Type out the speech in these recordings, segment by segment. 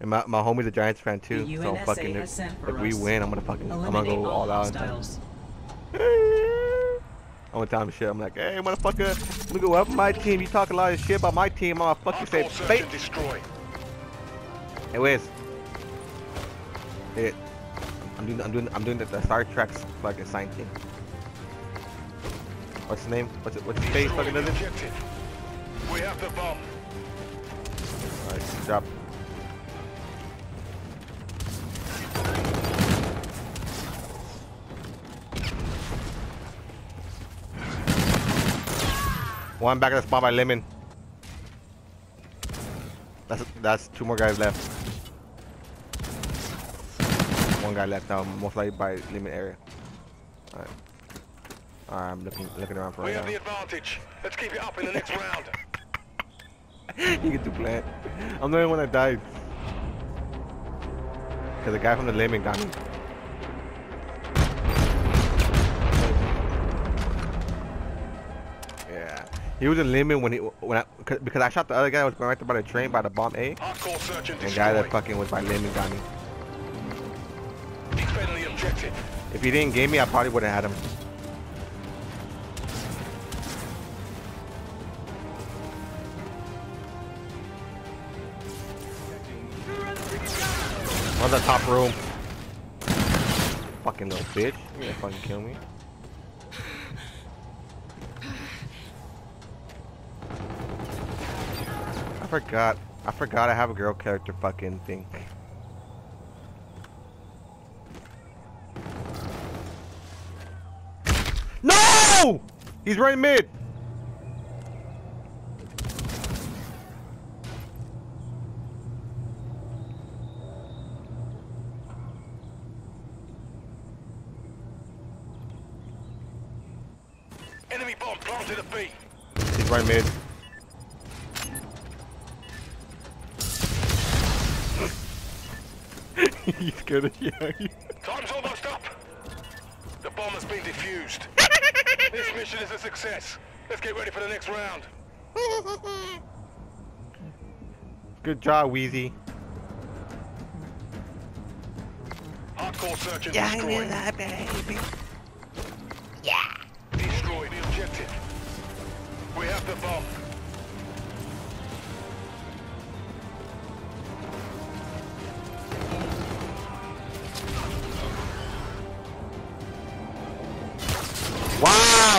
And my, my homie's a Giants fan The too. So fucking if, if we win, I'm gonna fucking I'm gonna go all all out. hostiles. I'm gonna tell him shit. I'm like, hey motherfucker, I'm gonna go up my team. You talk a lot of shit about my team. I'm gonna fucking say Hardcore fake. destroy. Hey, Wiz. Hey, I'm doing, I'm doing, I'm doing the, the Star Trek's fucking sign thing. What's his name? What's it? What's his face? Fucking the does it? We have the bomb. Alright, drop. One back at the spot by Lemon. That's that's two more guys left. One guy left now, most likely by Lemon area. Alright. Alright, I'm looking looking around for We right have now. the advantage. Let's keep it up in the next round. you get to plant. I'm the only one that died. Cause the guy from the lemon got me. He was in lemon when he when I cause, I shot the other guy that was going right there by the train by the bomb A. And the guy that fucking was by lemon got me. Defend the objective. If he didn't game me, I probably would have had him. On the top room. Fucking little bitch. You gonna fucking kill me. Forgot. I forgot I have a girl character fucking thing. No! He's right mid. Enemy bomb planted at B. He's right mid. He's scared of you. Time's almost up. The bomb has been defused. this mission is a success. Let's get ready for the next round. Good job, Wheezy. Hardcore search and Yeah, I destroy. knew that, baby. Destroy the objective. We have the bomb.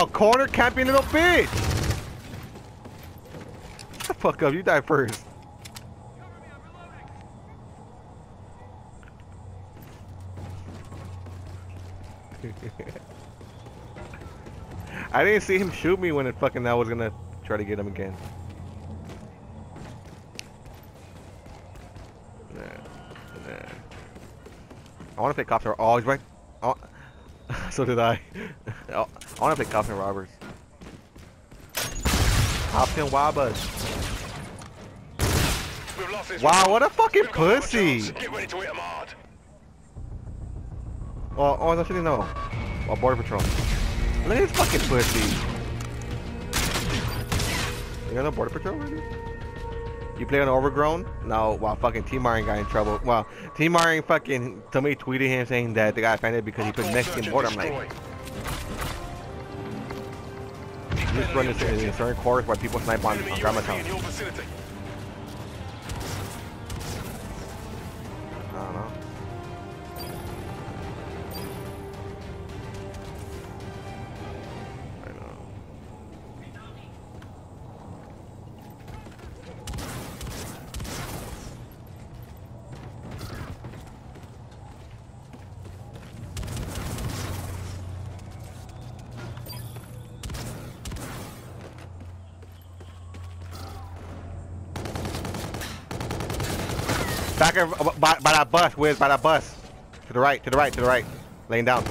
Wow, corner camping little bitch. Shut the fuck up, you die first. I didn't see him shoot me when it fucking I was gonna try to get him again. Nah, nah. I wanna play cops are always right. So did I. Oh, I wanna play cops and robbers. Robbers. We've Wow, what a fucking We've got another pussy. Oh, Get ready to hit 'em hard. Well, oh, actually no. Well, border patrol. Look at this fucking pussy. You got no border patrol already? You play on overgrown? No, well, fucking T Marin got in trouble. Well, T Marin fucking somebody tweeted him saying that the guy offended because he put Mexican border. I'm like, just run this in a certain course where people snipe on, on grandma's house. Back of, uh, by, by that bus, Wiz, by that bus. To the right, to the right, to the right. Laying down.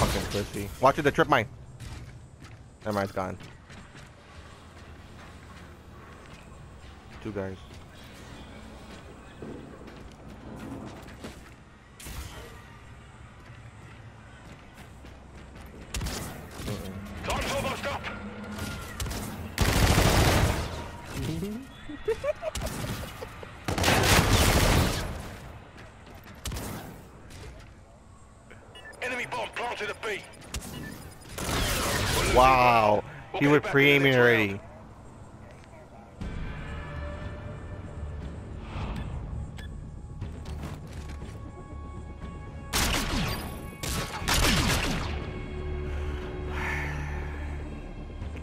Fucking pussy. Watch it, the trip mine. Mind, it's gone. Two guys. to the beat. Wow. He would pre-aim me already.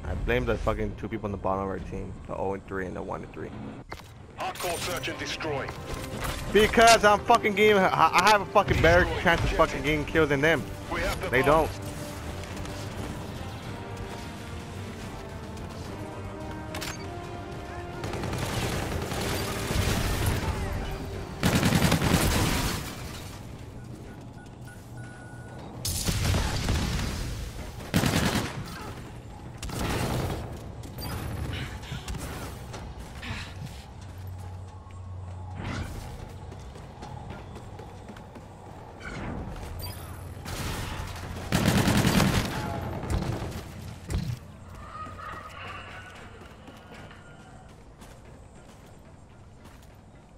I blame the fucking two people on the bottom of our team. The 0 and 3 and the 1 and 3. Hardcore search and destroy. Because I'm fucking getting, I have a fucking better chance of fucking getting killed than them. We have the They don't.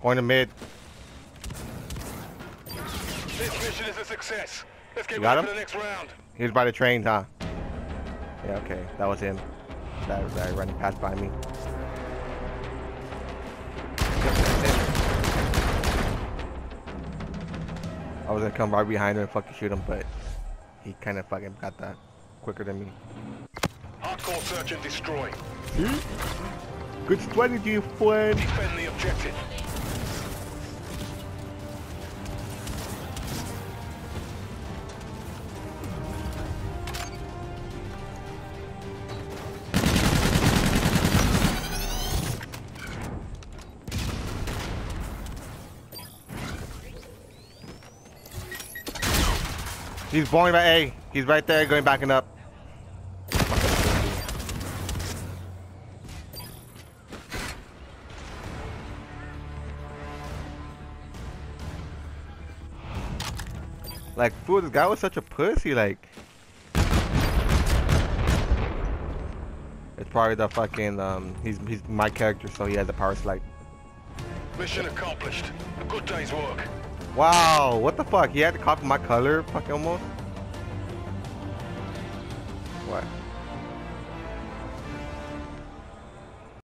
Going to mid. This mission is a success. Let's get You got him? for the next round. He was by the train, huh? Yeah, okay. That was him. That guy running past by me. Yep, that's him. I was gonna come right behind him and fucking shoot him, but he kind of fucking got that quicker than me. Hardcore search and destroy. Good strategy, friend. Defend the objective. He's blowing by A. He's right there, going backing up. Like, fool, this guy was such a pussy, like. It's probably the fucking, um, he's, he's my character, so he has the power slide. Mission accomplished. A good day's work. Wow, what the fuck? He had to copy my color, fucking almost.